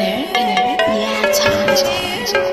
inner, inner, yeah, time.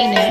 in it.